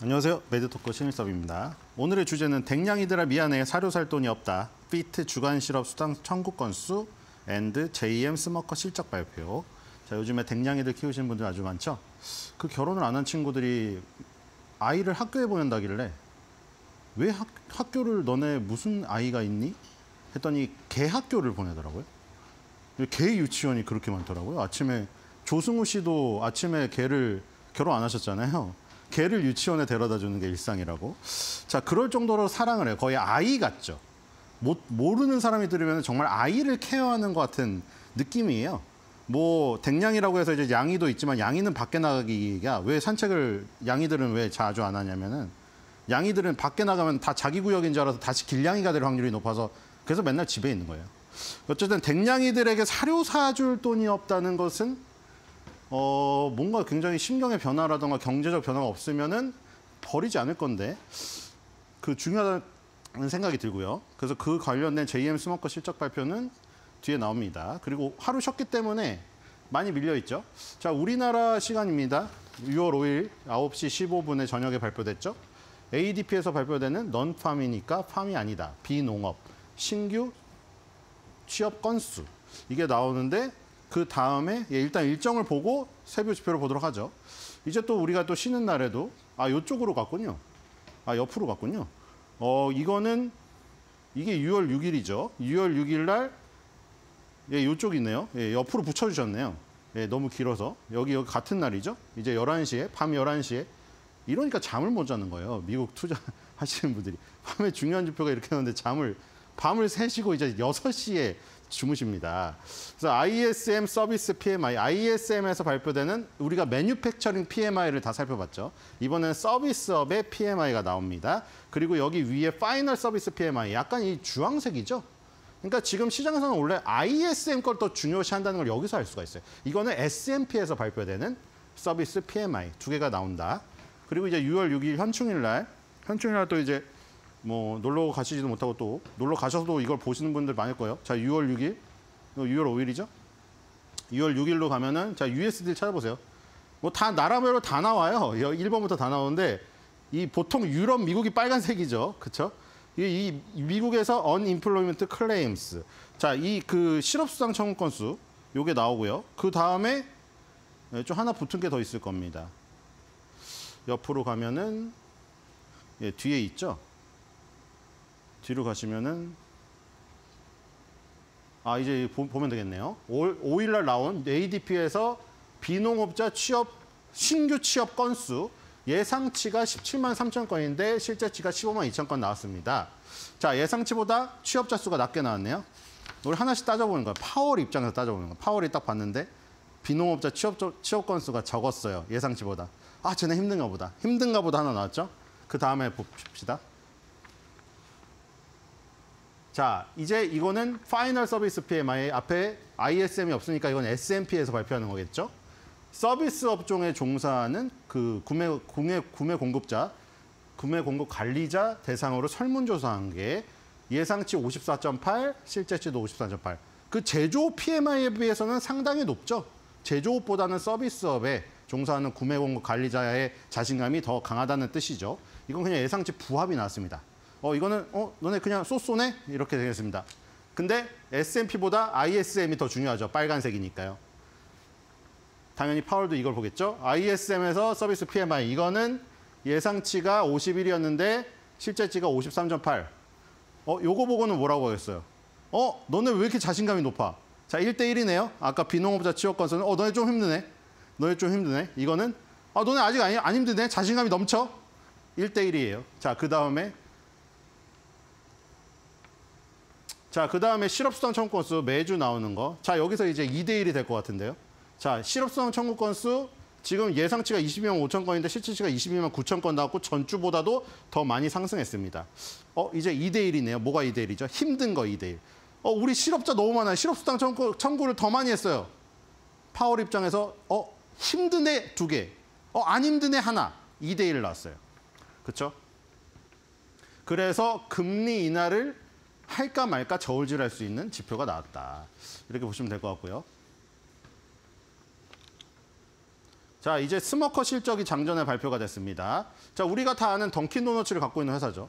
안녕하세요. 매드토크 신일섭입니다. 오늘의 주제는 댕냥이들아 미안해 사료 살 돈이 없다. feat. 주간 실업 수당 청구 건수 and JM 스머커 실적 발표. 자 요즘에 댕냥이들 키우시는 분들 아주 많죠. 그 결혼을 안 한 친구들이 아이를 학교에 보낸다길래 왜 학, 학교를 너네 무슨 아이가 있니? 했더니 개 학교를 보내더라고요. 개 유치원이 그렇게 많더라고요. 아침에 조승우 씨도 아침에 개를 결혼 안 하셨잖아요. 개를 유치원에 데려다 주는 게 일상이라고. 자, 그럴 정도로 사랑을 해요. 거의 아이 같죠. 못, 모르는 사람이 들으면 정말 아이를 케어하는 것 같은 느낌이에요. 뭐 댕냥이라고 해서 이제 양이도 있지만 양이는 밖에 나가기가 왜 산책을 양이들은 왜 자주 안 하냐면은 양이들은 밖에 나가면 다 자기 구역인 줄 알아서 다시 길냥이가 될 확률이 높아서 그래서 맨날 집에 있는 거예요. 어쨌든 댕냥이들에게 사료 사줄 돈이 없다는 것은 어 뭔가 굉장히 심경의 변화라든가 경제적 변화가 없으면은 버리지 않을 건데 그 중요하다는 생각이 들고요. 그래서 그 관련된 JM 스모커 실적 발표는 뒤에 나옵니다. 그리고 하루 쉬었기 때문에 많이 밀려 있죠. 자, 우리나라 시간입니다. 6월 5일 9시 15분에 저녁에 발표됐죠. ADP에서 발표되는 넌팜이니까 팜이 아니다. 비농업, 신규 취업 건수 이게 나오는데 그 다음에 예, 일단 일정을 보고 세부 지표를 보도록 하죠. 이제 또 우리가 또 쉬는 날에도 아 이쪽으로 갔군요. 아 옆으로 갔군요. 어 이거는 이게 6월 6일이죠. 6월 6일 날 예, 이쪽 있네요. 예, 옆으로 붙여주셨네요. 예, 너무 길어서. 여기, 여기 같은 날이죠. 이제 11시에, 밤 11시에. 이러니까 잠을 못 자는 거예요. 미국 투자하시는 분들이. 밤에 중요한 지표가 이렇게 나오는데 잠을, 밤을 새시고 이제 6시에 주무십니다. 그래서 ISM 서비스 PMI, ISM에서 발표되는 우리가 manufacturing PMI를 다 살펴봤죠. 이번엔 서비스업의 PMI가 나옵니다. 그리고 여기 위에 final 서비스 PMI, 약간 이 주황색이죠. 그러니까 지금 시장에서는 원래 ISM 걸 더 중요시한다는 걸 여기서 알 수가 있어요. 이거는 S&P에서 발표되는 서비스 PMI 두 개가 나온다. 그리고 이제 6월 6일 현충일 날, 현충일 날 또 이제 뭐 놀러 가시지도 못하고 또 놀러 가셔도 이걸 보시는 분들 많을 거예요. 자, 6월 6일, 6월 5일이죠. 6월 6일로 가면은 자 USD를 찾아보세요. 뭐 다 나라별로 다 나와요. 1번부터 다 나오는데 이 보통 유럽, 미국이 빨간색이죠. 그렇죠? 이, 이 미국에서 unemployment claims. 자, 이 그 실업수당 청구 건수 요게 나오고요. 그 다음에 좀 하나 붙은 게 더 있을 겁니다. 옆으로 가면은 예, 뒤에 있죠. 뒤로 가시면은 아 이제 보, 면 되겠네요. 5 일 날 나온 ADP에서 비농업자 취업 신규 취업 건수 예상치가 17만 3천 건인데 실제치가 15만 2천 건 나왔습니다. 자, 예상치보다 취업자 수가 낮게 나왔네요. 우리 하나씩 따져보는 거예요. 파월 입장에서 따져보는 거예요. 파월이 딱 봤는데 비농업자 취업, 취업 건수가 적었어요. 예상치보다. 아, 쟤네 힘든가 보다. 힘든가 보다 하나 나왔죠? 그 다음에 봅시다. 자, 이제 이거는 final 서비스 PMI 앞에 ISM이 없으니까 이건 S&P에서 발표하는 거겠죠? 서비스 업종에 종사하는 그 구매, 구매, 구매 공급자, 구매 공급 관리자 대상으로 설문조사한 게 예상치 54.8, 실제치도 54.8. 그 제조업 PMI에 비해서는 상당히 높죠. 제조업보다는 서비스업에 종사하는 구매 공급 관리자의 자신감이 더 강하다는 뜻이죠. 이건 그냥 예상치 부합이 나왔습니다. 어 이거는 어 너네 그냥 쏘쏘네 이렇게 되겠습니다. 근데 S&P보다 ISM이 더 중요하죠. 빨간색이니까요. 당연히 파월도 이걸 보겠죠. ISM에서 서비스 PMI 이거는 예상치가 51이었는데 실제치가 53.8. 어, 요거 보고는 뭐라고 하겠어요? 어, 너네 왜 이렇게 자신감이 높아? 자, 1대1이네요. 아까 비농업자 취업 건수는 어, 너네 좀 힘드네. 너네 좀 힘드네. 이거는 아, 너네 아직 아니, 안 힘드네. 자신감이 넘쳐. 1대1이에요. 자, 그 다음에 자, 그 다음에 실업수당 청구 건수 매주 나오는 거. 자, 여기서 이제 2대1이 될 것 같은데요. 자, 실업수당 청구 건수 지금 예상치가 22만 5천 건인데 실질치가 22만 9천 건 나왔고 전주보다도 더 많이 상승했습니다. 어, 이제 2대 1이네요. 뭐가 2대 1이죠? 힘든 거 2대 1. 어, 우리 실업자 너무 많아요. 실업수당 청구, 청구를 더 많이 했어요. 파월 입장에서 어, 힘든 애 두 개. 어, 안 힘든 애 하나. 2대 1 나왔어요. 그렇죠? 그래서 금리 인하를 할까 말까 저울질할 수 있는 지표가 나왔다. 이렇게 보시면 될 것 같고요. 자, 이제 스모커 실적이 장전에 발표가 됐습니다. 자, 우리가 다 아는 던킨 도너츠를 갖고 있는 회사죠.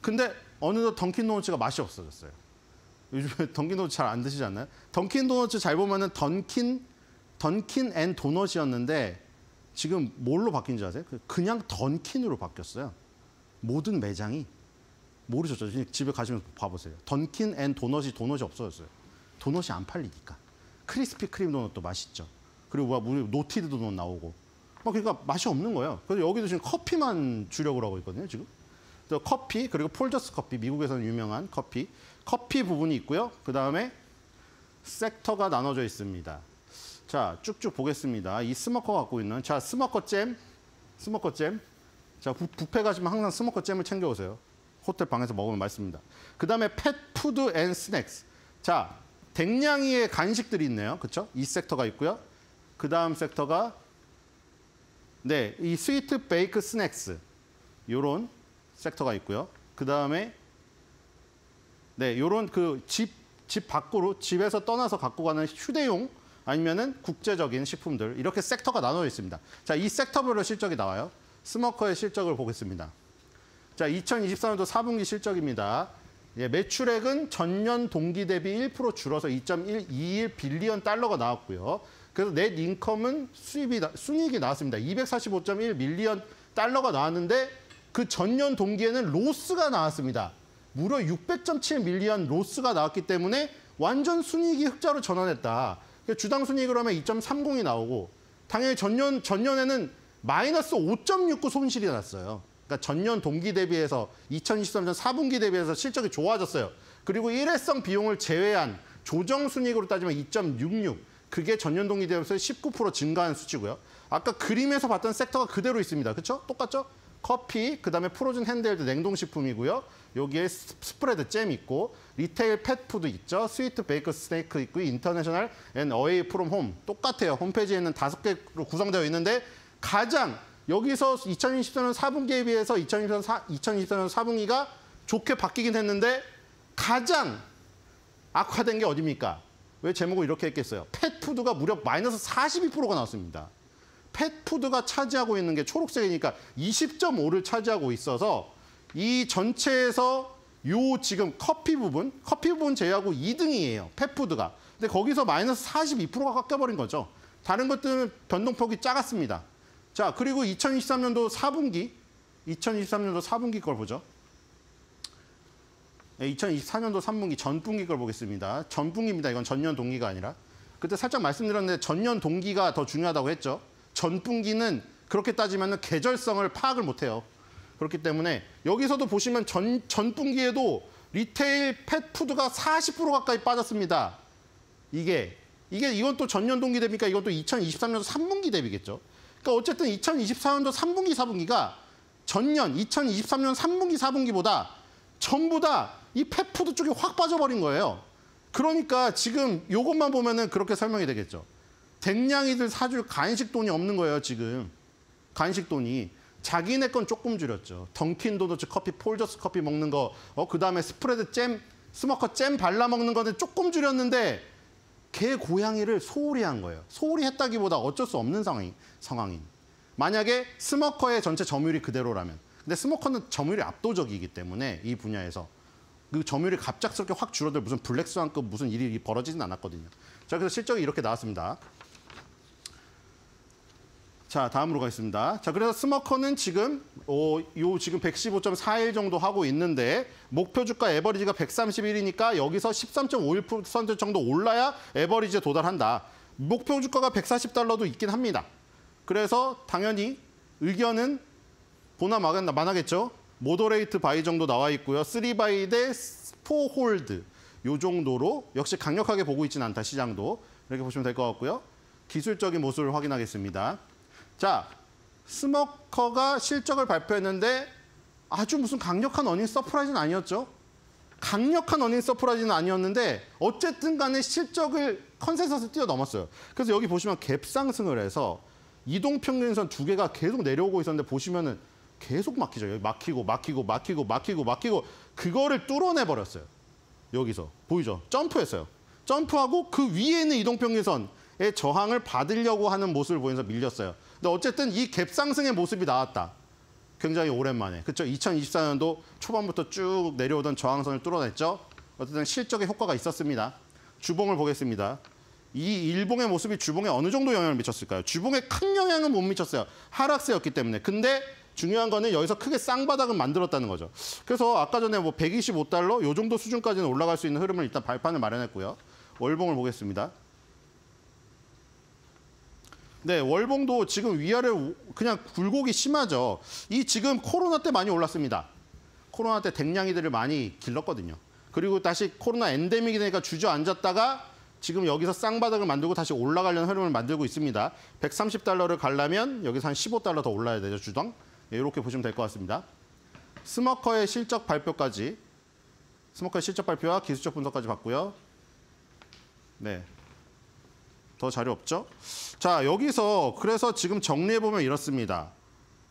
근데 어느덧 던킨 도너츠가 맛이 없어졌어요. 요즘에 던킨 도너츠 잘 안 드시지 않나요? 던킨 도너츠 잘 보면은 던킨 던킨 앤 도넛이었는데 지금 뭘로 바뀐 줄 아세요? 그- 그냥 던킨으로 바뀌었어요. 모든 매장이 모르셨죠? 집에 가시면 봐보세요. 던킨 앤 도넛이 도넛이 없어졌어요. 도넛이 안 팔리니까. 크리스피 크림 도넛도 맛있죠. 그리고 뭐 우리 노티드 도넛 나오고. 막 그러니까 맛이 없는 거예요. 그래서 여기도 지금 커피만 주력을 하고 있거든요, 지금. 또 커피 그리고 Folgers 커피 미국에서는 유명한 커피 커피 부분이 있고요. 그 다음에 sector가 나눠져 있습니다. 자 쭉쭉 보겠습니다. 이 스모커 갖고 있는 자 스모커 잼, 스모커 잼. 자 부, 뷔페 가시면 항상 스모커 잼을 챙겨 오세요. 호텔 방에서 먹으면 맛있습니다. 그 다음에 pet food and snacks. 자 댕냥이의 간식들이 있네요. 그렇죠? 이 sector가 있고요. 그 다음 sector가 네, 이 sweet baked snacks 요런 sector가 있고요. 그 다음에 네, 요런 그 집 집 밖으로 집에서 떠나서 갖고 가는 휴대용 아니면은 국제적인 식품들 이렇게 sector가 나눠져 있습니다. 자, 이 sector별로 실적이 나와요. 스모커의 실적을 보겠습니다. 자, 2023년도 4분기 실적입니다. 예, 매출액은 전년 동기 대비 1% 줄어서 2.121 billion 달러가 나왔고요. 그래서 net income은 수입이 나- 순이익이 나왔습니다. 245.1 million 달러가 나왔는데 그 전년 동기에는 loss가 나왔습니다. 무려 600.7 million loss가 나왔기 때문에 완전 순이익이 흑자로 전환했다. 그러니까 주당 순이익으로 하면 2.30이 나오고 당연히 전년 전년에는 마이너스 5.69 손실이 났어요. 그러니까 전년 동기 대비해서 2023년 4분기 대비해서 실적이 좋아졌어요. 그리고 일회성 비용을 제외한 조정 순이익으로 따지면 2.66. 그게 전년 동기 대비해서 19% 증가한 수치고요. 아까 그림에서 봤던 섹터가 그대로 있습니다. 그렇죠? 똑같죠? 커피, 그다음에 프로즌 핸드헬드 냉동식품이고요. 여기에 스- spread 잼 있고 retail pet food 있죠. sweet baked snack 있고 international and away from home 똑같아요. 홈페이지에는 다섯 개로 구성되어 있는데 가장 여기서 2024년 4분기에 비해서 2024년, 4, 2024년 4분기가 좋게 바뀌긴 했는데 가장 악화된 게 어디입니까? 왜 제목을 이렇게 했겠어요? pet food가 무려 마이너스 42%가 나왔습니다. pet food가 차지하고 있는 게 초록색이니까 20.5를 차지하고 있어서 이 전체에서 요 지금 커피 부분, 커피 부분 제외하고 2등이에요. 펫푸드가. 근데 거기서 마이너스 42%가 깎여버린 거죠. 다른 것들은 변동폭이 작았습니다. 자, 그리고 2023년도 4분기, 2023년도 4분기 걸 보죠. 네, 2024년도 3분기 전분기 걸 보겠습니다. 전분기입니다. 이건 전년 동기가 아니라. 그때 살짝 말씀드렸는데 전년 동기가 더 중요하다고 했죠. 전분기는 그렇게 따지면 계절성을 파악을 못해요. 그렇기 때문에 여기서도 보시면 전, 전분기에도 retail pet food가 40% 가까이 빠졌습니다. 이게 이게 이건 또 전년 동기 대비니까 이건 또 2023년도 3분기 대비겠죠. 그러니까 어쨌든 2024년도 3분기 4분기가 전년 2023년 3분기 4분기보다 전부 다 이 pet food 쪽에 확 빠져버린 거예요. 그러니까 지금 이것만 보면은 그렇게 설명이 되겠죠. 댕냥이들 사줄 간식 돈이 없는 거예요, 지금. 간식 돈이. 자기네 건 조금 줄였죠. 던킨 도너츠 커피, 폴저스 커피 먹는 거, 어, 그 다음에 스프레드 잼, 스모커 잼 발라 먹는 거는 조금 줄였는데 개 고양이를 소홀히 한 거예요. 소홀히 했다기보다 어쩔 수 없는 상황이, 상황인. 만약에 스모커의 전체 점유율이 그대로라면. 근데 스모커는 점유율이 압도적이기 때문에 이 분야에서 그 점유율이 갑작스럽게 확 줄어들 무슨 black swan급 무슨 일이 벌어지진 않았거든요. 자, 그래서 실적이 이렇게 나왔습니다. 자, 다음으로 가겠습니다. 자, 그래서 스모커는 지금 어, 요 지금 115.41 정도 하고 있는데 목표 주가 average가 131이니까 여기서 13.51% 정도 올라야 average에 도달한다. 목표 주가가 140달러도 있긴 합니다. 그래서 당연히 의견은 보나 마겠나 만하겠죠. moderate buy 정도 나와 있고요. 3 buy 대 4 hold 요 정도로 역시 강력하게 보고 있지는 않다 시장도 이렇게 보시면 될 것 같고요. 기술적인 모습을 확인하겠습니다. 자, 스모커가 실적을 발표했는데 아주 무슨 강력한 earning surprise는 아니었죠. 강력한 earning surprise는 아니었는데 어쨌든 간에 실적을 컨센서스 뛰어넘었어요. 그래서 여기 보시면 갭 상승을 해서 이동평균선 두 개가 계속 내려오고 있었는데 보시면은 계속 막히죠. 여기 막히고 막히고 막히고 막히고 막히고 그거를 뚫어내 버렸어요. 여기서 보이죠? 점프했어요. 점프하고 그 위에 있는 이동평균선의 저항을 받으려고 하는 모습을 보면서 밀렸어요. 근데 어쨌든 이 갭 상승의 모습이 나왔다. 굉장히 오랜만에. 그렇죠? 2024년도 초반부터 쭉 내려오던 저항선을 뚫어냈죠. 어쨌든 실적에 효과가 있었습니다. 주봉을 보겠습니다. 이 일봉의 모습이 주봉에 어느 정도 영향을 미쳤을까요? 주봉에 큰 영향은 못 미쳤어요. 하락세였기 때문에. 근데 중요한 거는 여기서 크게 쌍바닥을 만들었다는 거죠. 그래서 아까 전에 뭐 125달러 요 정도 수준까지는 올라갈 수 있는 흐름을 일단 발판을 마련했고요. 월봉을 보겠습니다. 네, 월봉도 지금 위아래 그냥 굴곡이 심하죠. 이 지금 코로나 때 많이 올랐습니다. 코로나 때 댕냥이들을 많이 길렀거든요. 그리고 다시 코로나 엔데믹이 되니까 주저앉았다가 지금 여기서 쌍바닥을 만들고 다시 올라가려는 흐름을 만들고 있습니다. 130달러를 가려면 여기서 한 15달러 더 올라야 되죠, 주당. 네, 이렇게 보시면 될 것 같습니다. 스머커의 실적 발표까지 스머커의 실적 발표와 기술적 분석까지 봤고요. 네. 더 자료 없죠? 자, 여기서 그래서 지금 정리해 보면 이렇습니다.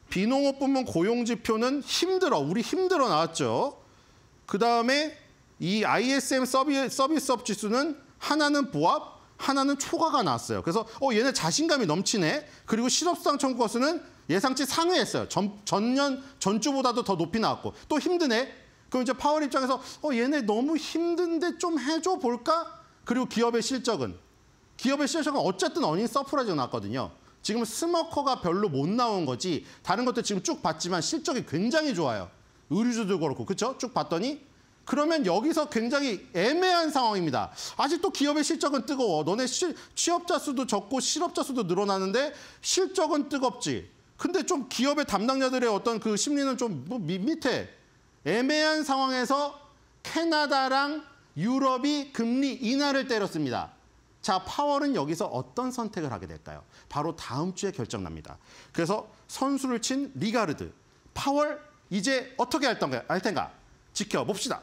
비농업 부문 고용 지표는 힘들어. 우리 힘들어 나왔죠. 그 다음에 이 ISM 서비, 서비스업 지수는 하나는 보합, 하나는 초과가 나왔어요. 그래서 어 얘네 자신감이 넘치네. 그리고 실업수당 청구 건수는 예상치 상회했어요. 전, 전년 전주보다도 더 높이 나왔고 또 힘드네. 그럼 이제 파월 입장에서 어 얘네 너무 힘든데 좀 해줘 볼까? 그리고 기업의 실적은 기업의 실적은 어쨌든 earning surprise가 났거든요. 지금 스머커가 별로 못 나온 거지 다른 것도 지금 쭉 봤지만 실적이 굉장히 좋아요. 의류주도 그렇고 그렇죠? 쭉 봤더니 그러면 여기서 굉장히 애매한 상황입니다. 아직도 기업의 실적은 뜨거워. 너네 시, 취업자 수도 적고 실업자 수도 늘어나는데 실적은 뜨겁지. 근데 좀 기업의 담당자들의 어떤 그 심리는 좀뭐 밑에 애매한 상황에서 캐나다랑 유럽이 금리 인하를 때렸습니다. 자, 파월은 여기서 어떤 선택을 하게 될까요? 바로 다음 주에 결정납니다. 그래서 선수를 친 리가르드, 파월 이제 어떻게 할 텐가? 지켜봅시다.